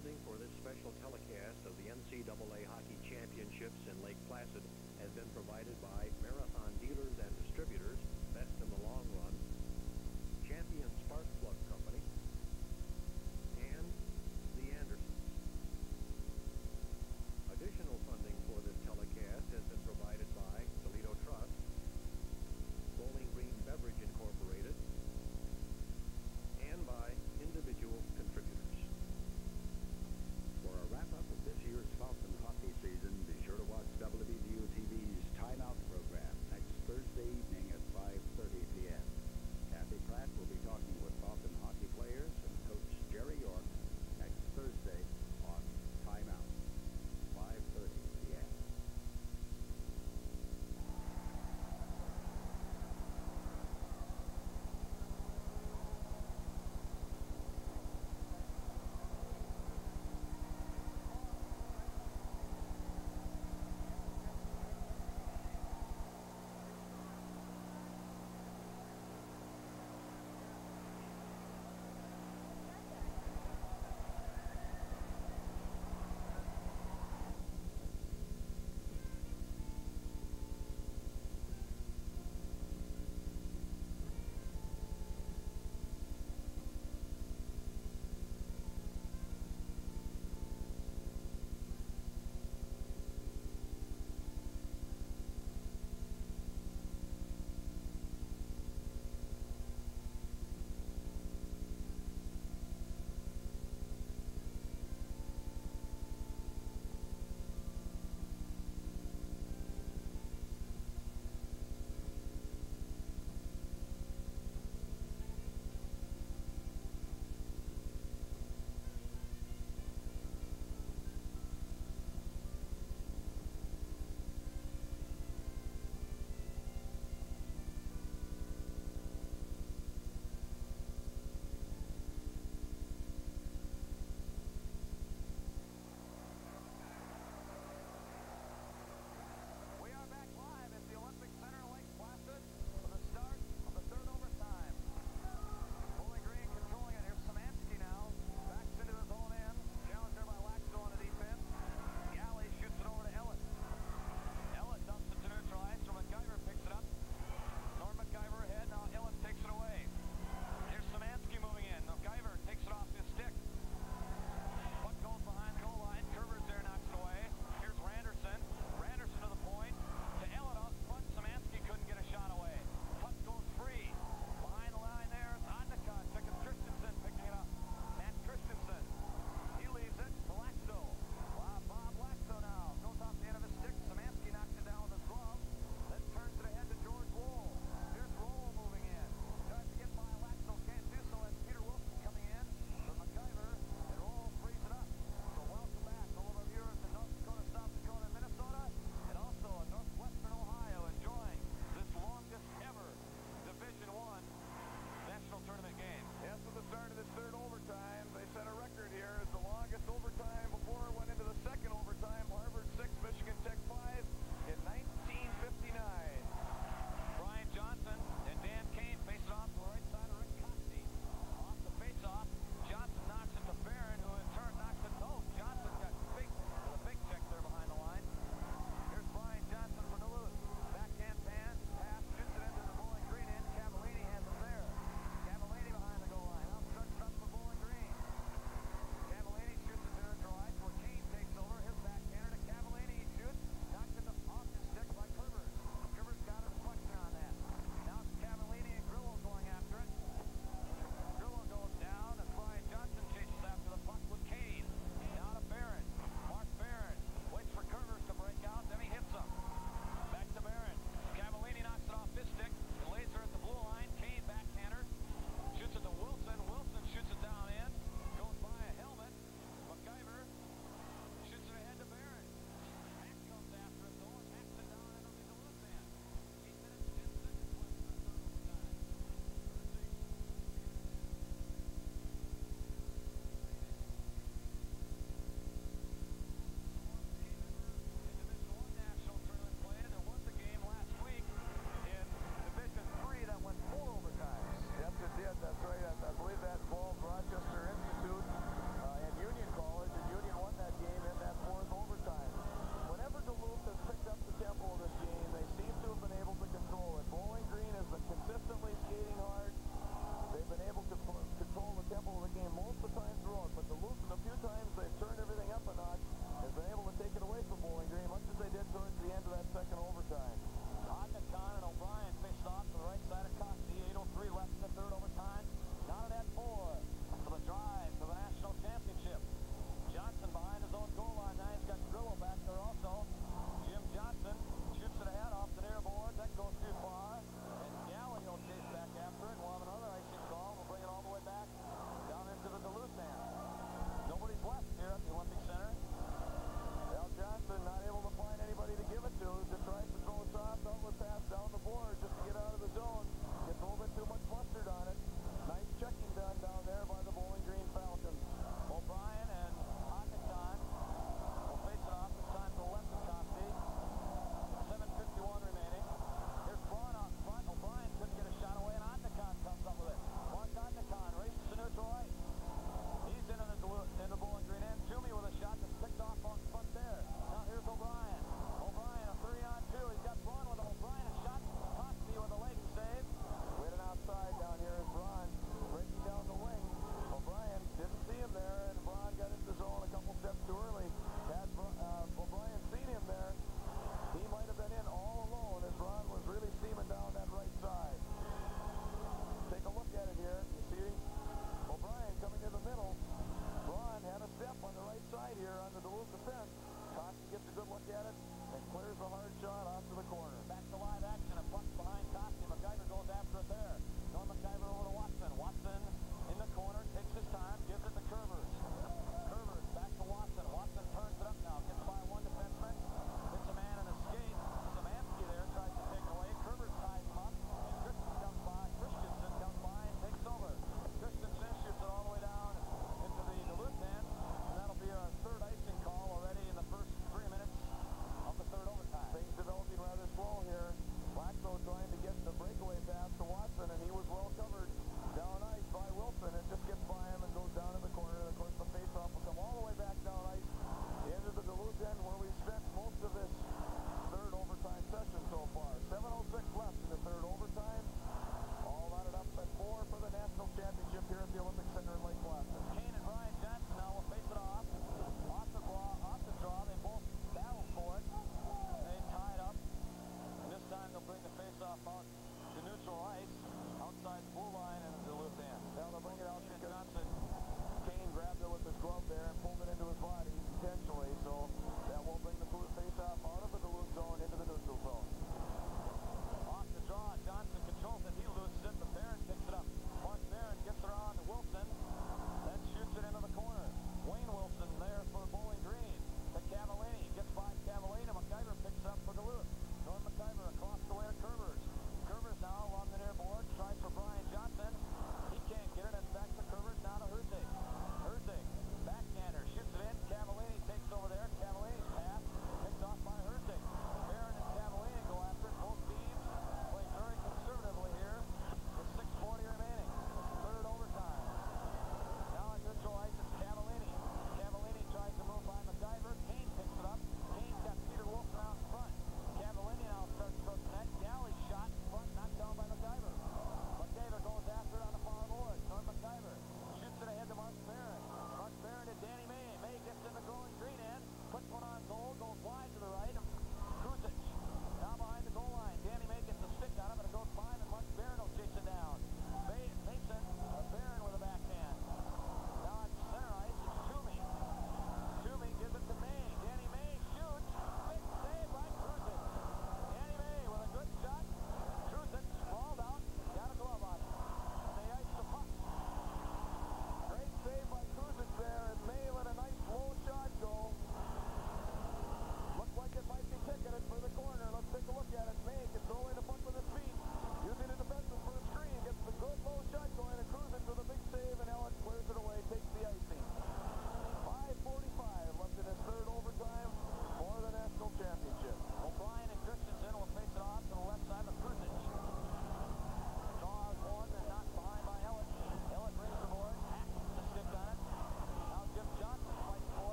funding for this special telecast of the NCAA High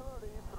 30.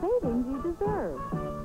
savings you deserve.